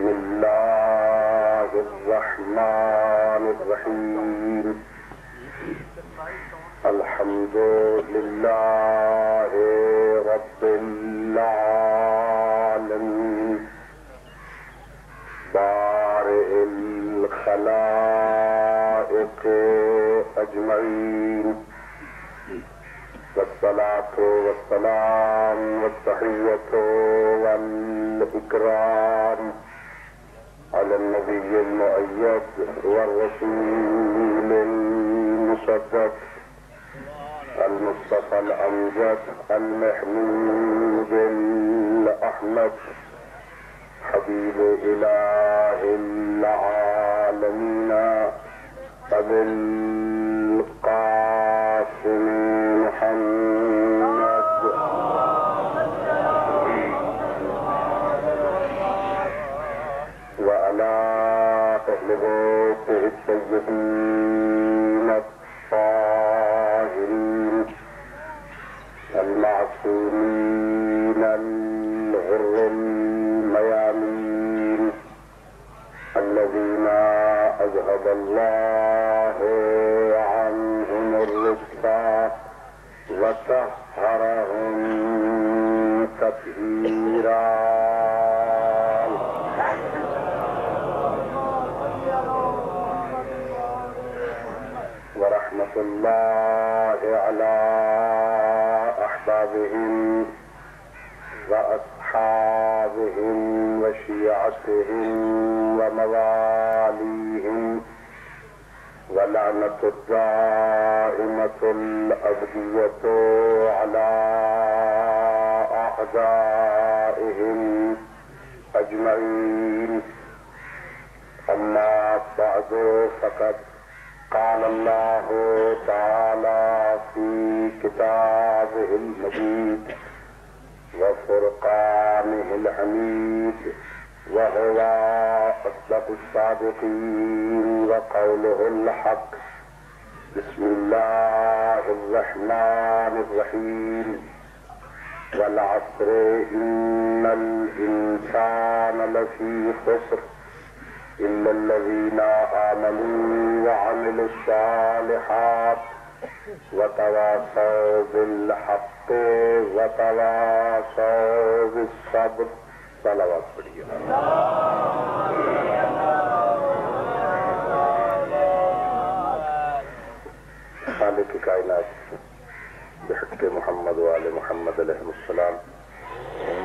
بسم الله الرحمن الرحيم الحمد لله رب العالمين بارئ الخلائق أجمعين والصلاة والسلام والتحية والإكرام على النبي المؤيد والرسول المصدق المصطفى الأمجد المحمود الأحمد. حبيب إله العالمين. أبي القاسم محمد. الطيبين الطاهرين المعصومين الغر الميامين الذين أذهب الله عنهم الرجس وطهرهم تطهيرا. الله على أحبابهم وأصحابهم وشيعتهم ومواليهم ولعنة الدائمة الأبدية على أعدائهم أجمعين. أما بعد فقد قال الله تعالى في كتابه المجيد وفرقانه الحميد وهو أصدق الصادقين وقوله الحق بسم الله الرحمن الرحيم والعصر إن الإنسان لفي خسر إلا الذين آمنوا وعملوا الصالحات وتواصوا بالحق وتواصوا بالصبر صلوات پڑھیے خالق کائنات بحق محمد وآل محمد علیہ السلام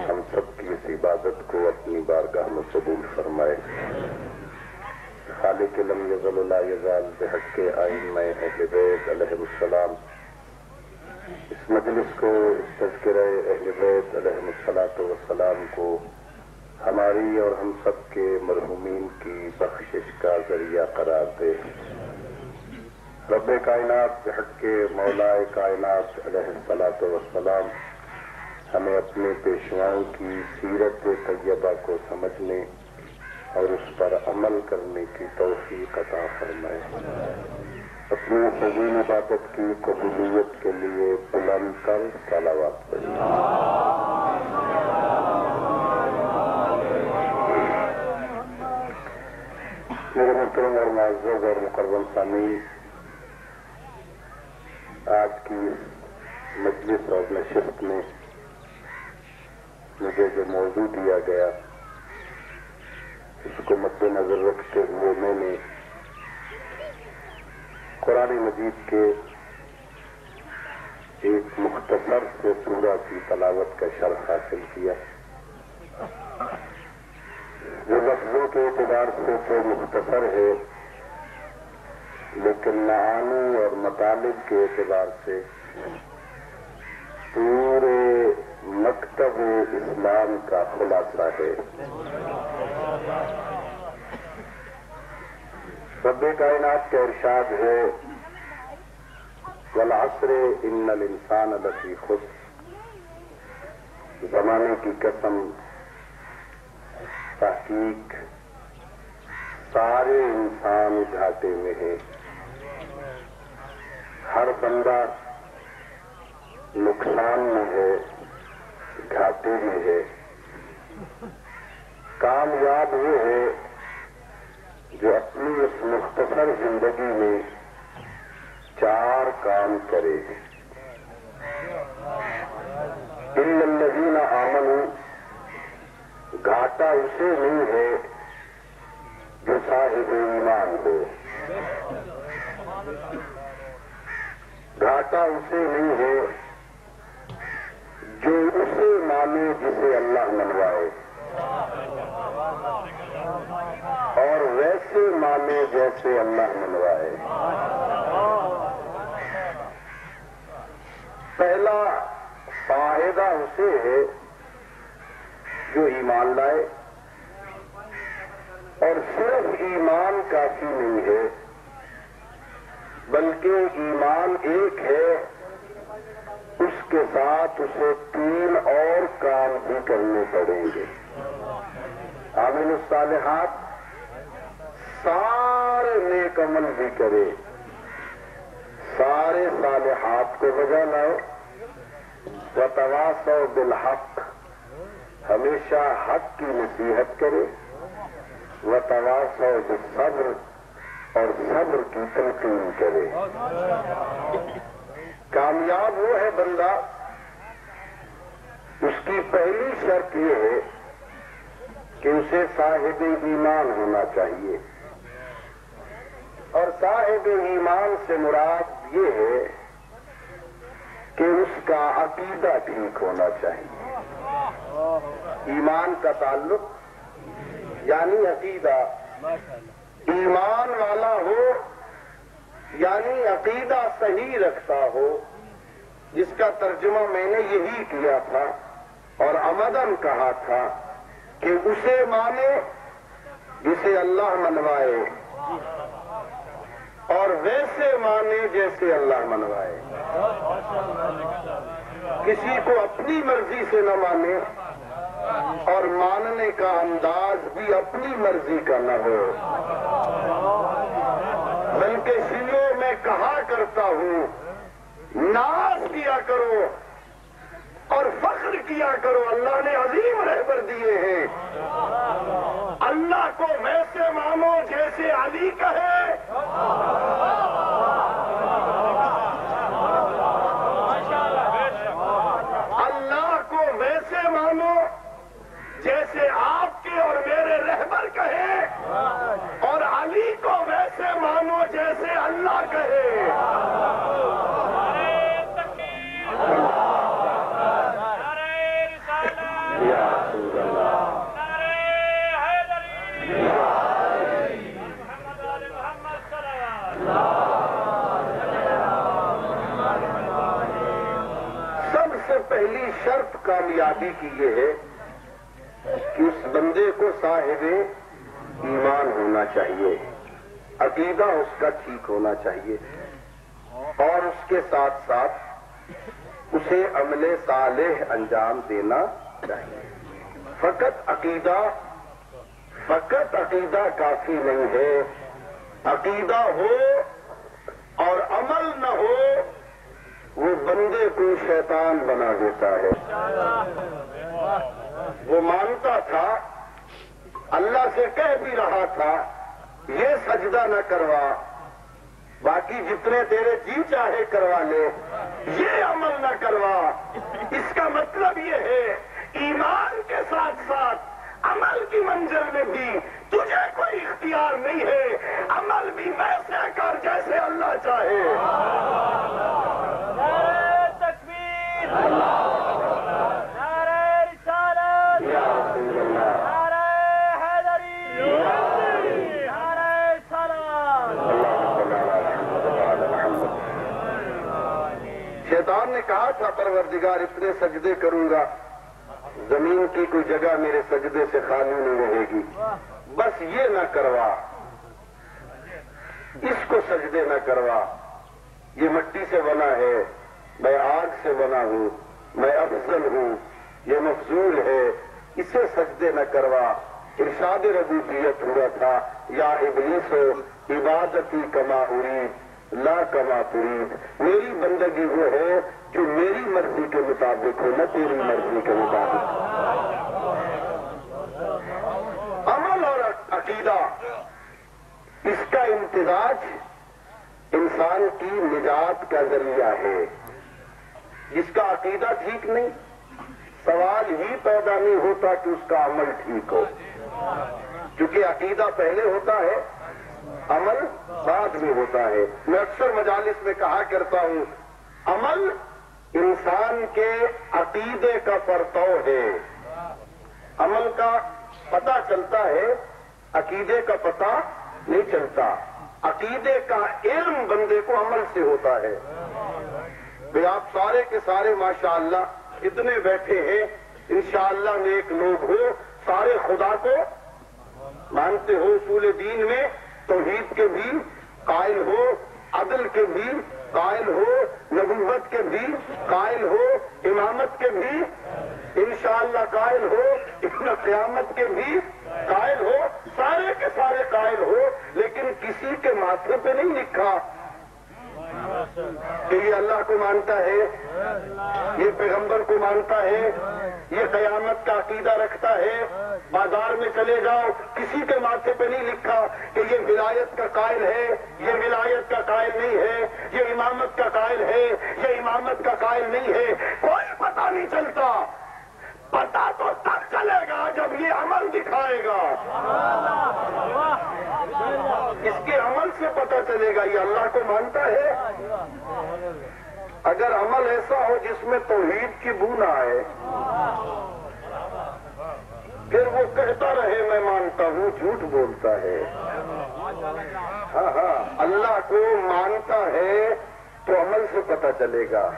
ہم سب کی اس عبادت کو اپنی بارگاہ میں قبول فرمائے۔ خالق لم یزل لا یزال بحق آئین اہل بیت علیہ السلام۔ اس مجلس کو، اس تذکرہ اہل بیت علیہ السلاۃ والسلام کو ہماری اور ہم سب کے مرحومین کی بخشش کا ذریعہ قرار دے۔ رب کائنات بحق کے مولائے کائنات علیہ السلاۃ والسلام، ہمیں اپنے پیشواؤں کی سیرت طیبہ کو سمجھنے اور اس پر عمل کرنے کی توفیق عطا فرمائے۔ اپنی فضول عبادت کی قبولیت کے لیے بلند کر صلوات پڑھی میرے محترم اور معزز اور مقرم سامعین آج کی مجلس اور نشست میں مجھے جو موضوع دیا گیا اس کو مد نظر رکھتے ہوئے میں نے قرآن مجید کے ایک مختصر سے سورہ کی تلاوت کا شرح حاصل کیا۔ جو لفظوں کے اعتبار سے تو مختصر ہے، لیکن معانی اور مطالب کے اعتبار سے پورے مکتب اسلام کا خلاصہ ہے۔ رب کائنات کا ارشاد ہے۔ والعصر ان الانسان لفی خود زمانے کی قسم، تحقیق، سارے انسان گھاٹے میں ہے۔ ہر بندہ نقصان میں ہے۔ گھاٹے میں ہے۔ کامیاب وہ ہے جو اپنی اس مختصر زندگی میں چار کام کرے۔ ان الذین آمنوا، گھاٹا اسے نہیں ہے جو صاحب ایمان ہو۔ گھاٹا اسے نہیں ہے جو اسے مانے جسے اللہ منوائے۔ اور ویسے مانے جیسے اللہ منوائے۔ پہلا فائدہ اسے ہے جو ایمان لائے۔ اور صرف ایمان کافی نہیں ہے، بلکہ ایمان ایک ہے۔ کے ساتھ اسے تین اور کام بھی کرنے پڑیں گے۔ عامل الصالحات، سارے نیک عمل بھی کرے۔ سارے صالحات کو بجا لائے۔ و بالحق، ہمیشہ حق کی نصیحت کرے۔ و تواسو بالصبر اور صبر کی تنقید کرے۔ کامیاب وہ ہے بندہ اس کی پہلی شرط یہ ہے کہ اسے صاحب ایمان ہونا چاہیے۔ اور صاحب ایمان سے مراد یہ ہے کہ اس کا عقیدہ ٹھیک ہونا چاہیے۔ ایمان کا تعلق یعنی عقیدہ، ایمان والا ہو یعنی عقیدہ صحیح رکھتا ہو، جس کا ترجمہ میں نے یہی کیا تھا اور امدن کہا تھا کہ اسے مانے جسے اللہ منوائے اور ویسے مانے جیسے اللہ منوائے۔ کسی کو اپنی مرضی سے نہ مانے اور ماننے کا انداز بھی اپنی مرضی کا نہ ہو، بلکہ شیوں میں کہا کرتا ہوں، ناز کیا کرو اور فخر کیا کرو، اللہ نے عظیم رہبر دیے ہیں۔ اللہ کو ویسے مانو جیسے علی کہے اللہ کو ویسے مانو جیسے آپ کے اور میرے رہبر کہے اور علی کو ویسے مانو کہے۔ سب سے پہلی شرط کامیابی کی یہ ہے کہ اس بندے کو صاحب ایمان ہونا چاہیے۔ عقیدہ اس کا ٹھیک ہونا چاہیے۔ اور اس کے ساتھ ساتھ اسے عمل صالح انجام دینا چاہیے۔ فقط عقیدہ فقط عقیدہ کافی نہیں ہے۔ عقیدہ ہو اور عمل نہ ہو، وہ بندے کو شیطان بنا دیتا ہے۔ وہ مانتا تھا، اللہ سے کہہ بھی رہا تھا یہ سجدہ نہ کروا۔ باقی جتنے تیرے جی چاہے کروا لے۔ یہ عمل نہ کروا۔ اس کا مطلب یہ ہے ایمان کے ساتھ ساتھ عمل کی منزل میں بھی تجھے کوئی اختیار نہیں ہے۔ عمل بھی ویسے کر جیسے اللہ چاہے۔ تکبیر۔ نعرہ رسالت یا رسول اللہ نعرہ حیدری نعرہ سلام اللہم صلی علی محمد وعلی محمد شیطان نے کہا تھا، پروردگار اتنے سجدے کروں گا، زمین کی کوئی جگہ میرے سجدے سے خالی نہیں رہے گی۔ بس یہ نہ کروا۔ اس کو سجدے نہ کروا۔ یہ مٹی سے بنا ہے، میں آگ سے بنا ہوں، میں افضل ہوں، یہ مفضول ہے۔ اسے سجدے نہ کروا۔ ارشاد ربوبیت ہوا تھا، یا ابلیس ہو عبادتی کما ارید۔ لا کما ترید میری بندگی وہ ہے جو میری مرضی کے مطابق ہو، نہ تیری مرضی کے مطابق۔ عقیدہ، اس کا امتزاج انسان کی نجات کا ذریعہ ہے۔ جس کا عقیدہ ٹھیک نہیں، سوال ہی پیدا نہیں ہوتا کہ اس کا عمل ٹھیک ہو۔ کیونکہ عقیدہ پہلے ہوتا ہے عمل بعد میں ہوتا ہے۔ میں اکثر مجالس میں کہا کرتا ہوں، عمل انسان کے عقیدے کا پرتو ہے۔ عمل کا پتہ چلتا ہے، عقیدے کا پتہ نہیں چلتا۔ عقیدے کا علم بندے کو عمل سے ہوتا ہے۔ بھئی آپ سارے کے سارے ماشاءاللہ اتنے بیٹھے ہیں، انشاءاللہ نیک لوگ ہو، سارے خدا کو مانتے ہو، اصول دین میں۔ توحید کے بھی، قائل ہو، عدل کے بھی، قائل ہو، نبوت کے بھی، قائل ہو، امامت کے بھی، انشاءاللہ قائل ہو، ابن قیامت کے بھی، قائل ہو، سارے کے سارے قائل ہو، لیکن کسی کے ماتھے پہ نہیں لکھا۔ کہ یہ اللہ کو مانتا ہے، یہ پیغمبر کو مانتا ہے، یہ قیامت کا عقیدہ رکھتا ہے۔ بازار میں چلے جاؤ، کسی کے ماتھے پہ نہیں لکھا کہ یہ ولایت کا قائل ہے، یہ ولایت کا قائل نہیں ہے، یہ امامت کا قائل ہے، یہ امامت کا قائل نہیں ہے۔ کوئی پتہ نہیں چلتا۔ پتا تو تب چلے گا جب یہ عمل دکھائے گا اس کے پتہ پتا چلے گا، یہ اللہ کو مانتا ہے۔ اگر عمل ایسا ہو جس میں توحید کی بو نہ آئے، پھر وہ کہتا رہے، میں مانتا ہوں، جھوٹ بولتا ہے۔ ہاں ہاں اللہ کو مانتا ہے تو عمل سے پتا چلے گا۔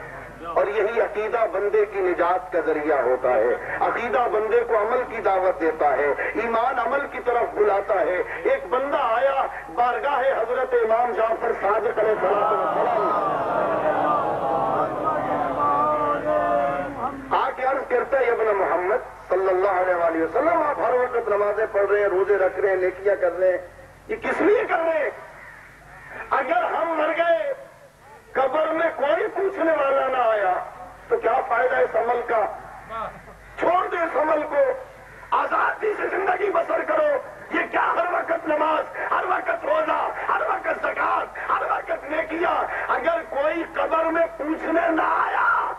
اور یہی عقیدہ بندے کی نجات کا ذریعہ ہوتا ہے۔ عقیدہ بندے کو عمل کی دعوت دیتا ہے، ایمان عمل کی طرف بلاتا ہے۔ ایک بندہ آیا، بارگاہ حضرت امام جعفر صادق علیہ السلام آ کے عرض کرتا ہے ابن محمد صلی اللہ علیہ وآلہ وسلم، آپ ہر وقت نمازیں پڑھ رہے ہیں، روزے رکھ رہے ہیں، نیکیاں کر رہے ہیں۔ یہ کس لیے کر رہے ہیں؟ اگر ہم مر گئے قبر میں کوئی پوچھنے والا نہ آیا تو کیا فائدہ اس عمل کا چھوڑ دے اس عمل کو آزادی سے زندگی بسر کرو یہ کیا ہر وقت نماز ہر وقت روزہ ہر وقت زکات ہر وقت نیکیاں اگر کوئی قبر میں پوچھنے نہ آیا۔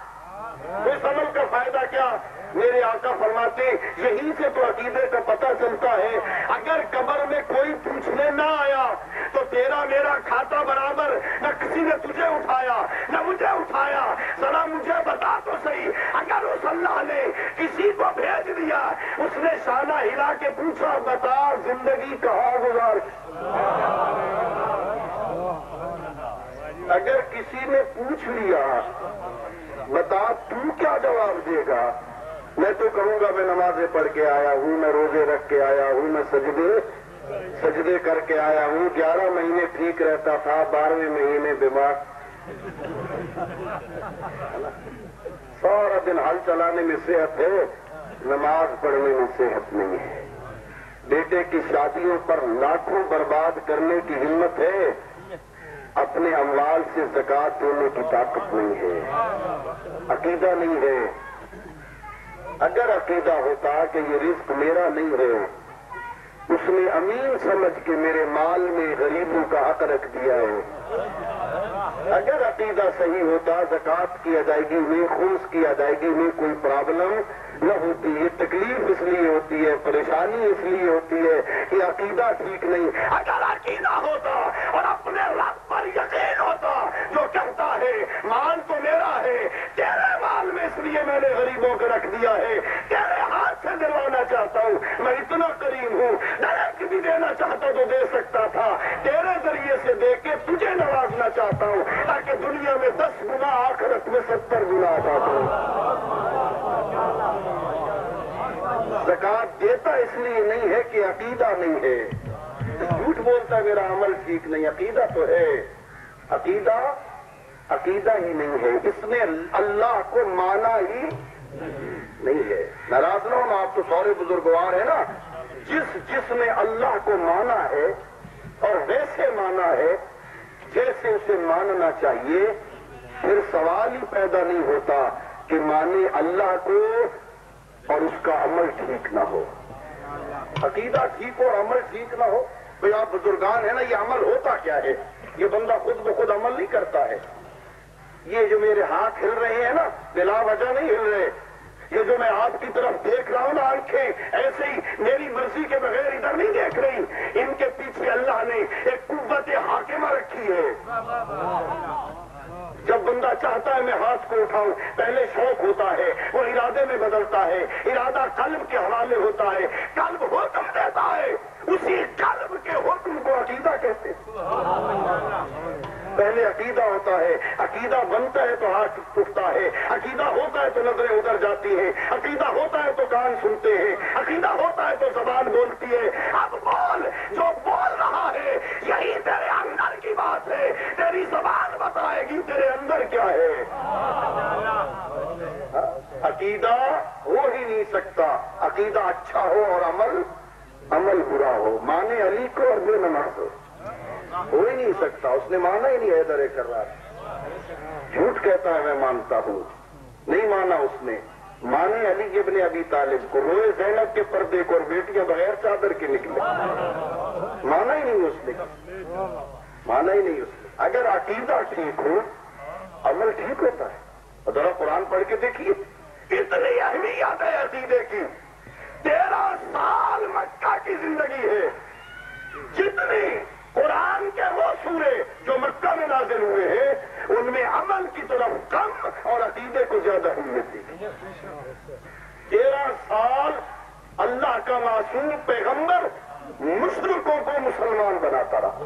اس عمل کا فائدہ کیا؟ میرے آقا فرماتے یہیں سے تو عقیدے کا پتہ چلتا ہے۔ اگر قبر میں کوئی پوچھنے نہ آیا، تو تیرا میرا کھاتا برابر نہ کسی نے تجھے اٹھایا، نہ مجھے اٹھایا۔ ذرا مجھے بتا تو صحیح۔ اگر اس اللہ نے کسی کو بھیج دیا، اس نے شانہ ہلا کے پوچھا، بتا زندگی کہاں گزار اگر کسی نے پوچھ لیا، بتا تو کیا جواب دے گا؟ میں تو کہوں گا، میں نمازیں پڑھ کے آیا ہوں، میں روزے رکھ کے آیا ہوں، میں سجدے سجدے کر کے آیا ہوں۔ گیارہ مہینے ٹھیک رہتا تھا، بارہویں مہینے بیمار۔ سارا دن ہل چلانے میں صحت ہے، نماز پڑھنے میں صحت نہیں ہے۔ بیٹے کی شادیوں پر لاکھوں برباد کرنے کی ہمت ہے۔ اپنے اموال سے زکات دینے کی طاقت نہیں ہے۔ عقیدہ نہیں ہے۔ اگر عقیدہ ہوتا کہ یہ رزق میرا نہیں ہے اس نے امین سمجھ کے میرے مال میں غریبوں کا حق رکھ دیا ہے۔ اگر عقیدہ صحیح ہوتا زکات کی ادائیگی میں خونس کی ادائیگی میں کوئی پرابلم نہ ہوتی ہے تکلیف اس لیے ہوتی ہے، پریشانی اس لیے ہوتی ہے کہ عقیدہ ٹھیک نہیں۔ اگر عقیدہ ہوتا اور اپنے رب پر یقین ہوتا، جو کہتا ہے مال تو میرا ہے، تیرے مال میں اس لیے میں نے غریبوں کو رکھ دیا ہے، تیرے ہاتھ سے دلوانا چاہتا ہوں، میں اتنا بھی دینا چاہتا تو دے سکتا تھا۔ تیرے ذریعے سے دے کے تجھے نوازنا چاہتا ہوں، تاکہ دنیا میں دس گنا آخرت میں ستر گنا چاہتا ہوں زکات دیتا اس لیے نہیں ہے کہ عقیدہ نہیں ہے۔ جھوٹ بولتا میرا عمل ٹھیک نہیں، عقیدہ تو ہے۔ عقیدہ عقیدہ ہی نہیں ہے۔ اس نے اللہ کو مانا ہی نہیں ہے۔ ناراض نہ ہونا آپ تو سورے بزرگوار ہیں نا۔ جس جس نے اللہ کو مانا ہے اور ویسے مانا ہے، جیسے اسے ماننا چاہیے، پھر سوال ہی پیدا نہیں ہوتا کہ مانے اللہ کو اور اس کا عمل ٹھیک نہ ہو۔ عقیدہ ٹھیک ہو اور عمل ٹھیک نہ ہو، بھئی آپ بزرگان ہیں نا، یہ عمل ہوتا کیا ہے؟ یہ بندہ خود بخود عمل نہیں کرتا ہے۔ یہ جو میرے ہاتھ ہل رہے ہیں نا بلا وجہ نہیں ہل رہے۔ یہ جو میں آپ کی طرف دیکھ رہا ہوں نا، آنکھیں ایسے ہی میری مرضی کے بغیر ادھر نہیں دیکھ رہی۔ ان کے پیچھے اللہ نے ایک قوت حاکمہ رکھی ہے۔ جب بندہ چاہتا ہے میں ہاتھ کو اٹھاؤں، پہلے شوق ہوتا ہے، وہ ارادے میں بدلتا ہے۔ ارادہ قلب کے حوالے ہوتا ہے۔ قلب حکم دیتا ہے۔ اسی قلب کے حکم کو عقیدہ کہتے ہیں۔ پہلے عقیدہ ہوتا ہے، عقیدہ بنتا ہے تو ہاتھ اٹھتا ہے۔ عقیدہ ہوتا ہے تو نظریں ادھر جاتی ہیں۔ عقیدہ ہوتا ہے تو کان سنتے ہیں۔ عقیدہ ہوتا ہے تو زبان بولتی ہے۔ اب بول، جو بول رہا ہے، یہی تیرے اندر کی بات ہے۔ تیری زبان بتائے گی تیرے اندر کیا ہے۔ عقیدہ ہو ہی نہیں سکتا۔ عقیدہ اچھا ہو اور عمل عمل برا ہو۔ مانے علی کو اور بے نماز ہو۔ ہو ہی نہیں سکتا۔ اس نے مانا ہی نہیں، حیدر کر رہا جھوٹ کہتا ہے، میں مانتا ہوں۔ نہیں مانا اس نے۔ مانے علی ابن ابی طالب کو۔ روئے زینب کے پردے کو اور بیٹیاں بغیر چادر کے نکلے۔ مانا ہی نہیں اس نے۔ مانا ہی نہیں اس نے۔ اگر عقیدہ ٹھیک ہو، عمل ٹھیک ہوتا ہے۔ ذرا قرآن پڑھ کے دیکھیے۔ اتنی اہمیت ہے عقیدے کی۔ تیرہ سال مکہ کی زندگی ہے۔ جتنی قرآن کے وہ سورے جو مکہ میں نازل ہوئے ہیں ان میں عمل کی طرف کم اور عقیدے کو زیادہ اہمیت دی تیرہ سال اللہ کا معصوم پیغمبر مشرقوں کو مسلمان بناتا رہا۔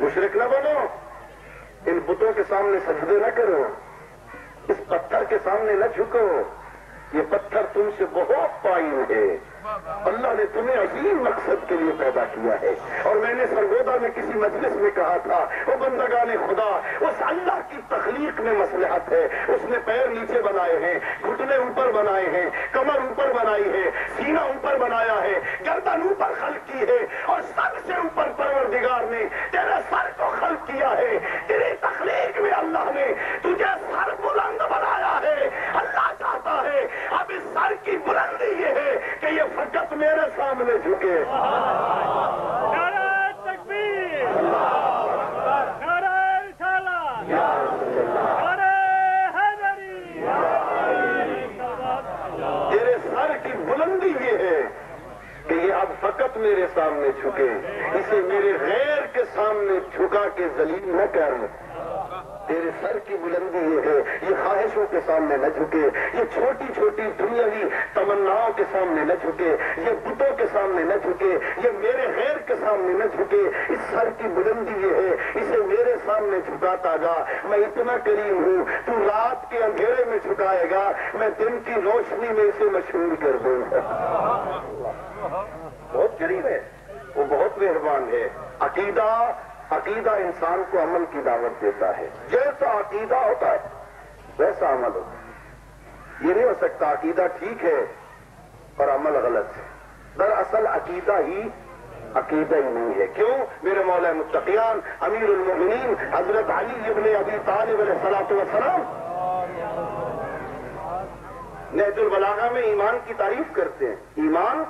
مشرق نہ بنو، ان بتوں کے سامنے سجدے نہ کرو، اس پتھر کے سامنے نہ جھکو۔ یہ پتھر تم سے بہت پائن ہے۔ اللہ نے تمہیں عظیم مقصد کے لیے پیدا کیا ہے۔ اور میں نے سرگودا میں کسی مجلس میں کہا تھا وہ بندگان خدا، اس اللہ کی تخلیق میں مسلحت ہے۔ اس نے پیر نیچے بنائے ہیں، گھٹنے اوپر بنائے ہیں، کمر اوپر بنائی ہے، سینہ اوپر بنایا ہے، گردن اوپر خلق کی ہے، اور سب سے اوپر پروردگار نے تیرے سر کو خلق کیا ہے تیری تخلیق میں اللہ نے تجھے سر بلند بنایا ہے اللہ چاہتا ہے اب اس سر کی بلندی یہ ہے کہ یہ فقط میرے سامنے جھکے نعرہ تکبیر نعرہ رسالت نعرہ حیدری تیرے سر کی بلندی یہ ہے کہ یہ اب فقط میرے سامنے جھکے اسے میرے غیر کے سامنے جھکا کے ذلیل نہ کر۔ تیرے سر کی بلندی یہ ہے، یہ خواہشوں کے سامنے نہ جھکے۔ یہ چھوٹی چھوٹی دنیاوی تمناؤں کے سامنے نہ جھکے۔ یہ بتوں کے سامنے نہ جھکے۔ یہ میرے غیر کے سامنے نہ جھکے۔ اس سر کی بلندی یہ ہے، اسے میرے سامنے جھکاتا جا۔ میں اتنا کریم ہوں، تو رات کے اندھیرے میں جھکائے گا۔ میں دن کی روشنی میں اسے مشہور کر دوں۔ گا بہت کریم ہے۔ وہ بہت مہربان ہے۔ عقیدہ عقیدہ انسان کو عمل کی دعوت دیتا ہے۔ جیسا عقیدہ ہوتا ہے، ویسا عمل ہوتا ہے۔ یہ نہیں ہو سکتا عقیدہ ٹھیک ہے اور عمل غلط ہے۔ دراصل عقیدہ ہی عقیدہ ہی نہیں ہے۔ کیوں؟ میرے مولا متقیان، امیر المؤمنین، حضرت علی ابن ابی طالب علیہ السلام وسلام نہج البلاغہ میں ایمان کی تعریف کرتے ہیں۔ ایمان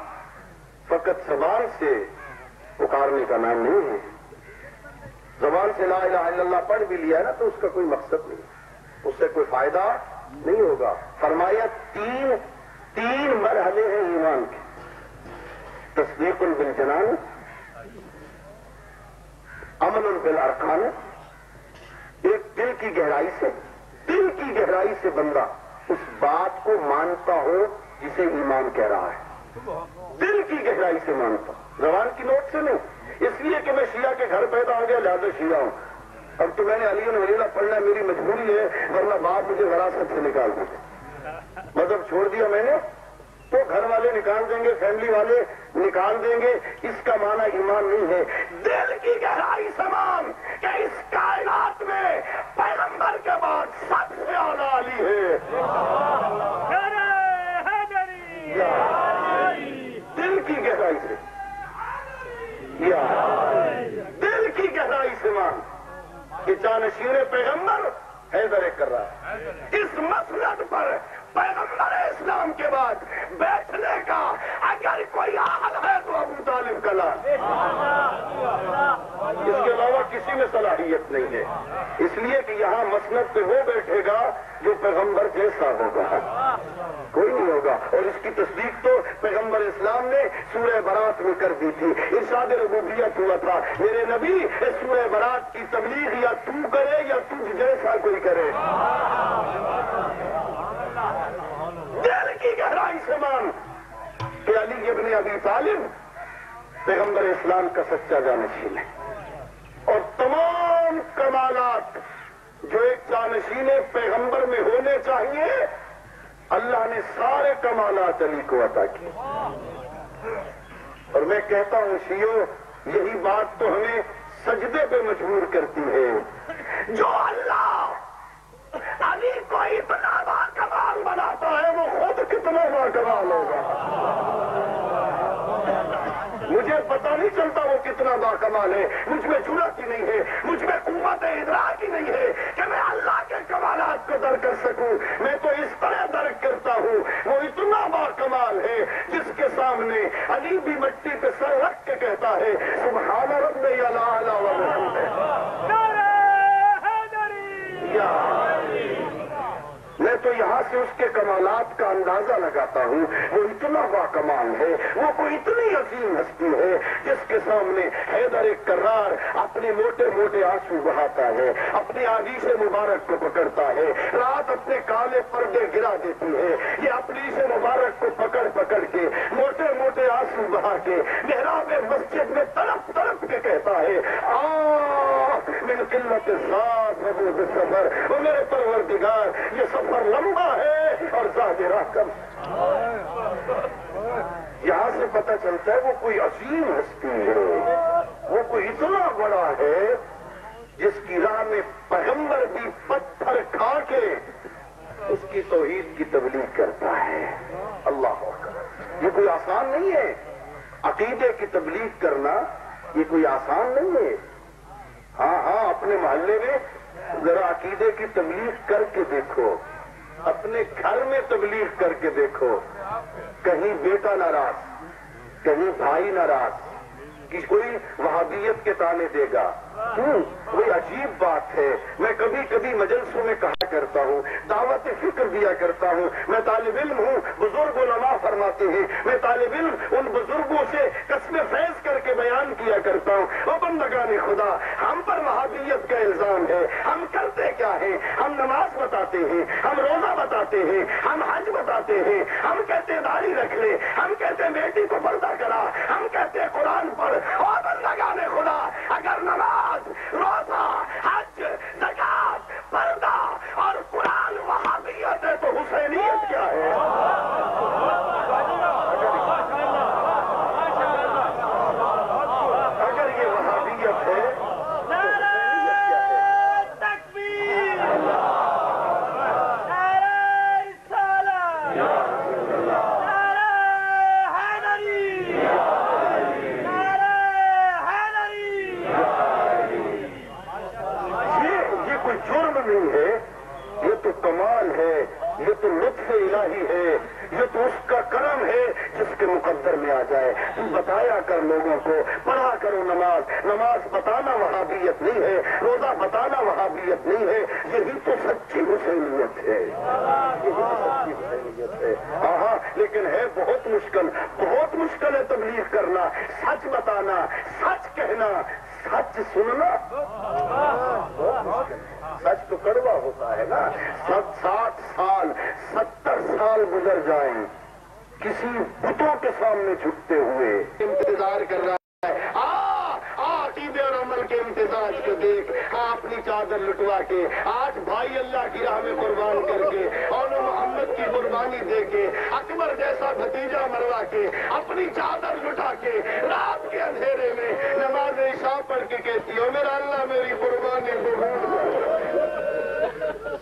فقط زبان سے پکارنے کا نام نہیں ہے۔ زبان سے لا الہ الا اللہ پڑھ بھی لیا نا تو اس کا کوئی مقصد نہیں۔ اس سے کوئی فائدہ نہیں ہوگا۔ فرمایا، تین تین مرحلے ہیں ایمان کے۔ تصدیق بالجنان، امن بالارکان، ایک دل کی گہرائی سے، دل کی گہرائی سے بندہ اس بات کو مانتا ہو جسے ایمان کہہ رہا ہے۔ دل کی گہرائی سے مانتا زبان کی نوٹ سے نہیں۔ اس لیے کہ میں شیعہ کے گھر پیدا ہو گیا لہٰذا شیعہ ہوں۔ اب تو میں نے علی ولیلہ پڑھنا میری مجبوری ہے ورنہ باپ مجھے وراثت سے نکال دیتے۔ مذہب چھوڑ دیا میں نے تو گھر والے نکال دیں گے فیملی والے نکال دیں گے۔ اس کا معنی ایمان نہیں ہے۔ دل کی گہرائی سمان کہ اس کائنات میں پیغمبر کے بعد سب سے اعلیٰ علی ہے۔ کیا؟ دل کی گہرائی سے مان کہ جانشین پیغمبر حیدر کر رہا ہے اس مسلط پر پیغمبر اسلام کے بعد بیٹھنے کا اگر کوئی حل ہے تو ابو طالب کلا اس کے علاوہ کسی میں صلاحیت نہیں ہے۔ اس لیے کہ یہاں مسلط پہ ہو بیٹھے گا جو پیغمبر جیسا ہوگا۔ کوئی نہیں ہوگا۔ اور اس کی تصدیق تو پیغمبر اسلام نے سورہ برات میں کر دی تھی۔ ارشاد ربوبیت ہوا تھا۔ میرے نبی، اس سورہ برات کی تبلیغ یا تو کرے یا تجھ جیسا کوئی کرے۔ دل کی گہرائی سے مان کہ علی ابن ابی طالب پیغمبر اسلام کا سچا جانشین ہے۔ اور تمام کمالات جو ایک جانشین پیغمبر میں ہونے چاہیے اللہ نے سارے کمالات علی کو عطا کیے۔ اور میں کہتا ہوں شیو یہی بات تو ہمیں سجدے پہ مجبور کرتی ہے۔ جو اللہ علی کو اتنا با کمال بناتا ہے، وہ خود کتنا با کمال ہوگا؟ مجھے پتا نہیں چلتا وہ کتنا با کمال ہے۔ مجھ میں جرت ہی نہیں ہے مجھ میں قوت ادراک ہی نہیں ہے کہ میں اللہ کے کمالات کو در کر سکوں۔ میں تو اس طرح درک کرتا ہوں وہ اتنا با کمال ہے جس کے سامنے علی بھی مٹی پہ سر رکھ کے کہتا ہے سبحان رب اللہ نعرہ حیدری! یا میں تو یہاں سے اس کے کمالات کا اندازہ لگاتا ہوں۔ وہ اتنا با کمال ہے، وہ کوئی اتنی عظیم ہستی ہے، جس کے سامنے حیدر ایک کرار اپنے موٹے موٹے آنسو بہاتا ہے اپنی آگی سے مبارک کو پکڑتا ہے، رات اپنے کالے پردے گرا دیتی ہے۔ یہ اپنی سے مبارک کو پکڑ پکڑ کے، موٹے موٹے آنسو بہا کے، محراب مسجد میں تڑپ تڑپ کے کہتا ہے آ من قلت ذات محبوب سفر وہ میرے پروردگار، یہ سفر لمبا ہے اور ظاہر کم یہاں سے پتہ چلتا ہے وہ کوئی عظیم ہستی ہے، وہ کوئی اتنا بڑا ہے جس کی راہ میں پیغمبر بھی پتھر کھا کے اس کی توحید کی تبلیغ کرتا ہے۔ اللہ یہ کوئی آسان نہیں ہے۔ عقیدے کی تبلیغ کرنا یہ کوئی آسان نہیں ہے۔ ہاں ہاں اپنے محلے میں ذرا عقیدے کی تبلیغ کر کے دیکھو۔ اپنے گھر میں تبلیغ کر کے دیکھو۔ کہیں بیٹا ناراض، کہیں بھائی ناراض، کہ کوئی وہابیت کے تانے دے گا۔ کیوں کوئی عجیب بات ہے۔ میں کبھی کبھی مجلسوں میں کہا کرتا ہوں، دعوت فکر دیا کرتا ہوں۔ میں طالب علم ہوں، بزرگ علماء فرماتے ہیں۔ میں طالب علم ان بزرگوں سے قسم فیض کر کے بیان کیا کرتا ہوں۔ وہ بندگان خدا، ہم پر وہابیت کا الزام ہے۔ ہم کرتے کیا ہیں؟ ہم نماز بتاتے ہیں، ہم روزہ بتاتے ہیں، ہم حج بتاتے ہیں۔ ہم کہتے ہیں داڑھی رکھ لے، ہم کہتے ہیں بیٹی کو پردہ کرا، ہم کہتے ہیں قرآن پڑھ۔ اور بندگان خدا، اگر نماز روزہ حج زکات پردہ اور قرآن وہابیت ہے تو حسینیت کیا ہے اگر یہ وہابیت ہے نعرہ تکبیر نعرہ رسالت نعرہ حیدری نعرہ حیدری یہ یہ کوئی جرم نہیں ہے یہ تو کمال ہے یہ تو لطف الہی ہے یہ تو اس کا کرم ہے جس کے مقدر میں آ جائے۔ تم بتایا کر لوگوں کو، پڑھا کرو نماز۔ نماز بتانا وہابیت نہیں ہے، روزہ بتانا وہابیت نہیں ہے۔ یہی تو سچی حسینیت ہے۔ یہی تو سچی حسینیت ہے۔ ہاں ہاں لیکن ہے بہت مشکل۔ بہت مشکل ہے تبلیغ کرنا۔ سچ بتانا، سچ کہنا، سچ سننا۔ سچ تو کڑوا ہوتا ہے نا۔ سب ساٹھ سال، ستر سال گزر جائیں۔ کسی بتوں کے سامنے جھکتے ہوئے انتظار کر رہا ہے۔ آ آ عقیدے اور عمل کے امتزاج کو دیکھ۔ آ اپنی چادر لٹوا کے آج بھائی اللہ کی راہ میں قربان کر کے اور محمد کی قربانی دے کے اکبر جیسا بھتیجا مروا کے اپنی چادر لٹا کے رات کے اندھیرے میں نماز عشاء پڑھ کے کہتی ہو میرا اللہ میری قربانی قبول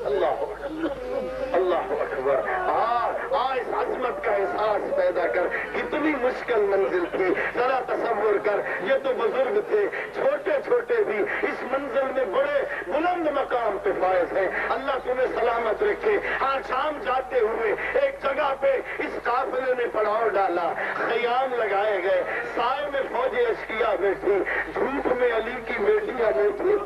اللہ اکبر، اللہ اکبر آ آ اس عظمت کا احساس پیدا کر، کتنی مشکل منزل تھی۔ ذرا تصور کر، یہ تو بزرگ تھے، چھوٹے چھوٹے بھی۔ اس منزل میں بڑے بلند مقام پہ فائز ہیں۔ اللہ تمہیں سلامت رکھے۔ آج شام جاتے ہوئے ایک جگہ پہ اس قافلے نے پڑاؤ ڈالا۔ خیام لگائے گئے۔ سائے میں فوج اشکیا بیٹھی۔ دھوپ میں علی کی بیٹیاں بیٹھی۔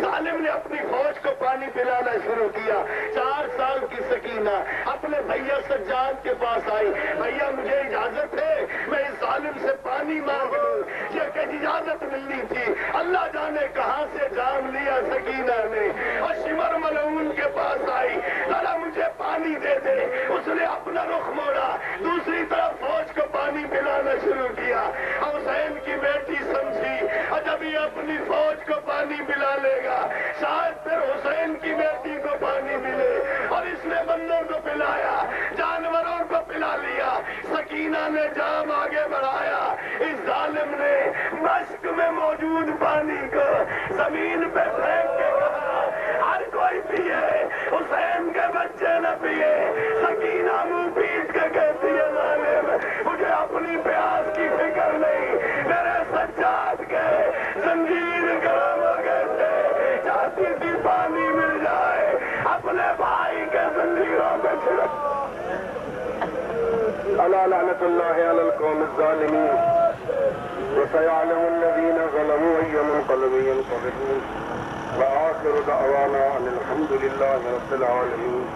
ظالم نے اپنی فوج کو پانی پلانا شروع کیا۔ چار سال کی سکینہ۔ اپنے بھیا سجاد کے پاس آئی۔ بھیا، مجھے اجازت ہے، میں اس ظالم سے پانی مانگ لوں۔ یہ کہ اجازت ملنی تھی۔ اللہ جانے کہاں سے جام لیا سکینہ نے۔ اور شمر ملعون کے پاس آئی۔ ذرا مجھے پانی دے دے۔ اس نے اپنا رخ موڑا۔ دوسری طرف فوج کو پانی پلانا شروع کیا۔ حسین کی بیٹی سمجھی۔ اور جب یہ اپنی فوج کو پانی پلا لے گا۔ شاید پھر حسین کی بیٹی کو پانی ملے اور اس نے بندوں کو پلایا، جانوروں کو پلا لیا، سکینہ نے جام آگے بڑھایا۔ اس ظالم نے مشق میں موجود پانی کو زمین پہ پھینک کے کہا، ہر کوئی پیے، حسین کے بچے نہ پیے۔ ألا لعنة الله على القوم الظالمين. وسيعلم الذين ظلموا أي منقلب ينقلبون وآخر دعوانا أن الحمد لله رب العالمين.